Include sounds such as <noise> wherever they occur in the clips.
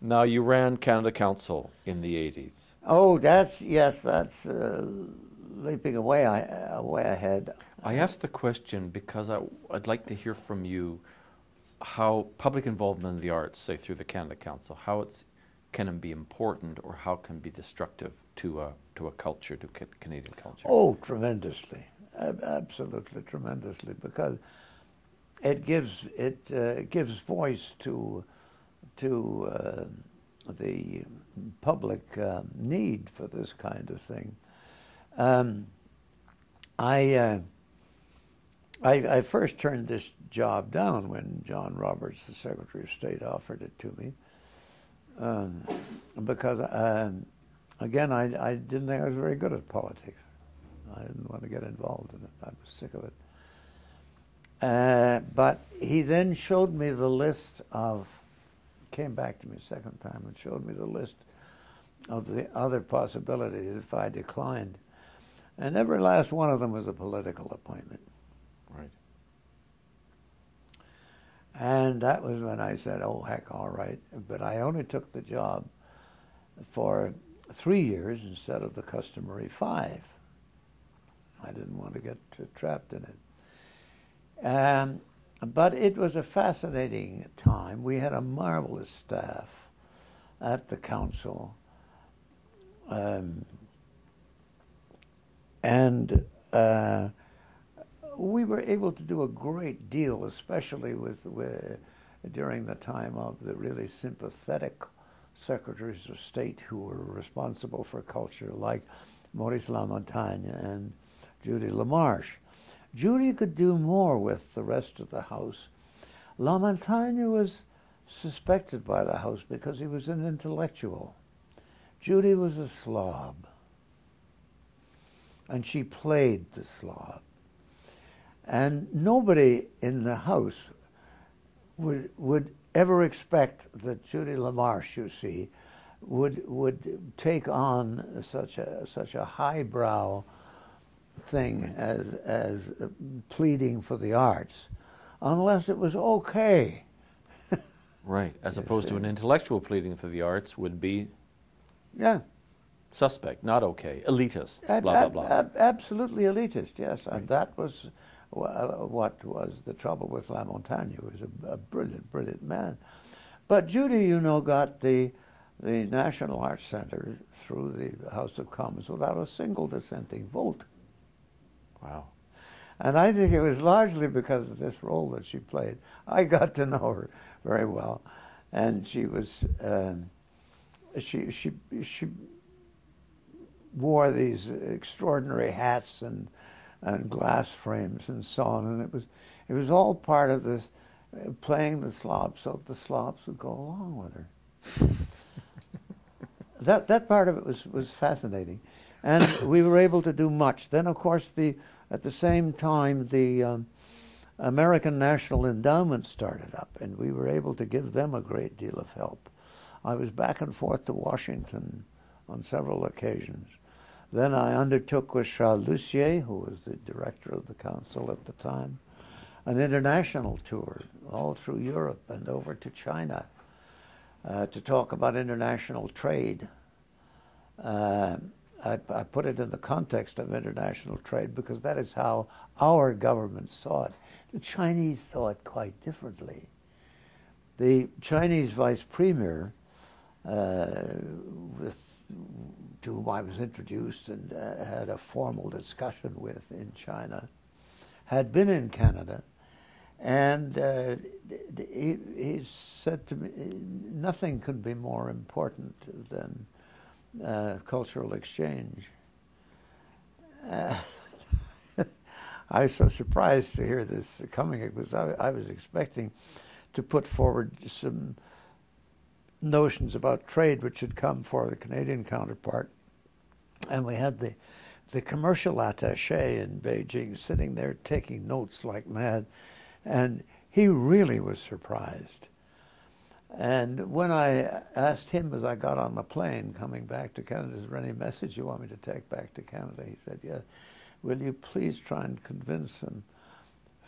Now, you ran Canada Council in the 80s. Oh, that's, yes, that's uh, leaping away, away ahead. I asked the question because I, would like to hear from you how public involvement in the arts, say through the Canada Council, how it can be important or how can be destructive to a, to a culture, to Canadian culture. Oh, tremendously, absolutely tremendously, because it gives it uh, gives voice to to uh, the public uh, need for this kind of thing. Um, I, uh, I, I first turned this job down when John Roberts, the Secretary of State, offered it to me um, because um, again I, I didn't think I was very good at politics. I didn't want to get involved in it. I was sick of it. Uh, but he then showed me the list of, came back to me a second time and showed me the list of the other possibilities if I declined. And every last one of them was a political appointment. Right. And that was when I said, oh, heck, all right. But I only took the job for three years instead of the customary five. I didn't want to get trapped in it. Um, but it was a fascinating time. We had a marvelous staff at the council. Um, and uh, we were able to do a great deal, especially with, with, during the time of the really sympathetic secretaries of state who were responsible for culture, like Maurice Lamontagne and Judy LaMarsh. Judy could do more with the rest of the house. Lamontagne was suspected by the house because he was an intellectual. Judy was a slob. And she played the slob. And nobody in the house would, would ever expect that Judy LaMarsh, you see, would, would take on such a, such a highbrow thing as, as pleading for the arts unless it was okay. right, as <laughs> opposed to an intellectual pleading for the arts would be yeah. suspect, not okay, elitist, ab blah, blah, blah. Ab absolutely elitist, yes. Right. And that was what was the trouble with Lamontagne. He was a, a brilliant, brilliant man. But Judy, you know, got the the National Arts Center through the House of Commons without a single dissenting vote. Wow. And I think it was largely because of this role that she played. I got to know her very well, and she was um, she she she wore these extraordinary hats and and glass frames and so on, and it was it was all part of this playing the slobs so the slobs would go along with her. <laughs> that that part of it was was fascinating and we were able to do much. Then, of course, the at the same time, the um, American National Endowment started up, and we were able to give them a great deal of help. I was back and forth to Washington on several occasions. Then I undertook with Charles Lussier, who was the director of the council at the time, an international tour all through Europe and over to China uh, to talk about international trade. Uh, I, I, put it in the context of international trade because that is how our government saw it. The Chinese saw it quite differently. The Chinese vice premier, uh, with, to whom I was introduced and uh, had a formal discussion with in China, had been in Canada, and uh, he, he said to me, nothing could be more important than uh, cultural exchange. Uh, <laughs> I was so surprised to hear this coming because I, I, was expecting to put forward some notions about trade which had come for the Canadian counterpart. And we had the, the commercial attache in Beijing sitting there taking notes like mad. And he really was surprised and when I asked him as I got on the plane coming back to Canada, is there any message you want me to take back to Canada? He said, yeah. Will you please try and convince some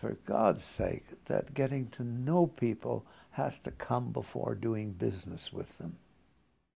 for God's sake, that getting to know people has to come before doing business with them.